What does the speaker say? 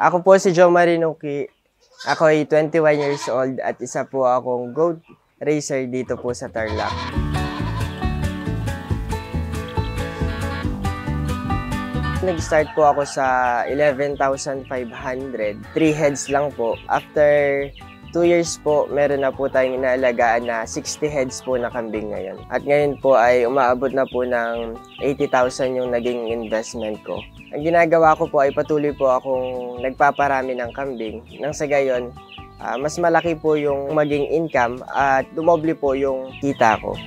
Ako po si Joe Marinuki. Ako ay 21 years old at isa po akong goat racer dito po sa Tarlac. Nag-start po ako sa 11,500. 3 heads lang po. After 2 years po, meron na po tayong inaalagaan na 60 heads po na kambing ngayon. At ngayon po ay umaabot na po ng 80,000 yung naging investment ko. Ang ginagawa ko po ay patuloy po akong nagpaparami ng kambing. Nang sa gayon, ah, mas malaki po yung maging income at dumoble po yung kita ko.